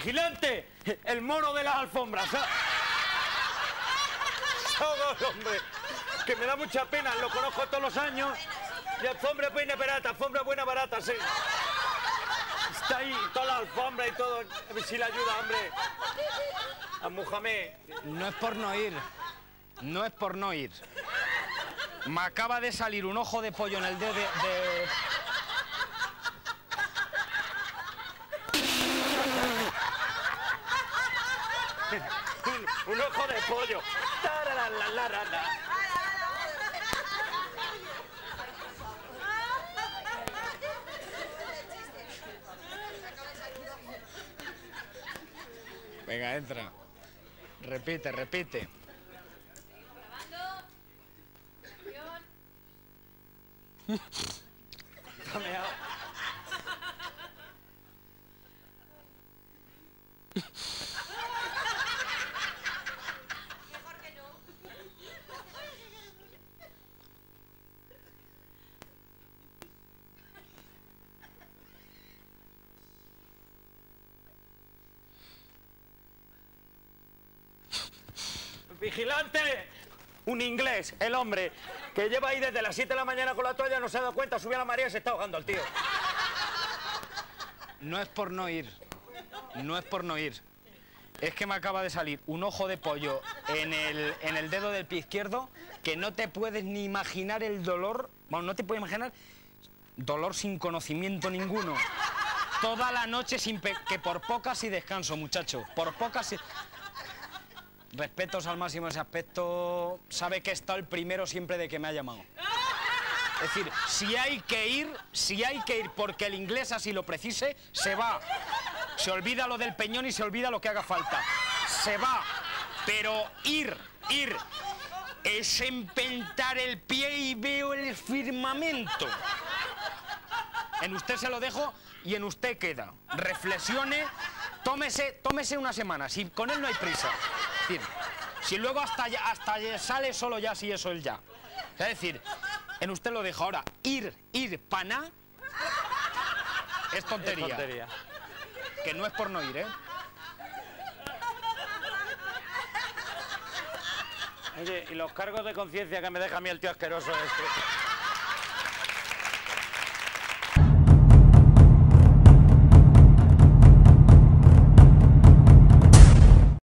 vigilante, el mono de las alfombras. ¿sabes? Sogo, hombre, que me da mucha pena, lo conozco todos los años. Y alfombra buena barata, alfombra buena barata, sí. Está ahí, toda la alfombra y todo. A ver si le ayuda, hombre. A Mohamed. No es por no ir. No es por no ir. Me acaba de salir un ojo de pollo en el dedo de... de- Un, un ojo de pollo. Venga, entra. Repite, repite. ¡Vigilante! Un inglés, el hombre, que lleva ahí desde las 7 de la mañana con la toalla, no se ha dado cuenta, subió a la marea y se está ahogando el tío. No es por no ir. No es por no ir. Es que me acaba de salir un ojo de pollo en el, en el dedo del pie izquierdo que no te puedes ni imaginar el dolor. Bueno, no te puedes imaginar dolor sin conocimiento ninguno. Toda la noche sin que por pocas y descanso, muchacho. Por pocas y... Respetos al máximo ese aspecto. Sabe que he estado el primero siempre de que me ha llamado. Es decir, si hay que ir, si hay que ir porque el inglés así lo precise, se va. Se olvida lo del peñón y se olvida lo que haga falta. Se va. Pero ir, ir, es empentar el pie y veo el firmamento. En usted se lo dejo y en usted queda. Reflexione, tómese, tómese una semana. Si con él no hay prisa. Es decir, si luego hasta, ya- hasta ya sale solo ya, si eso él ya. Es decir, en usted lo dejo. Ahora, ir, ir, paná, es tontería. Tontería. Que no es por no ir, ¿eh? Oye, y los cargos de conciencia que me deja a mí el tío asqueroso este.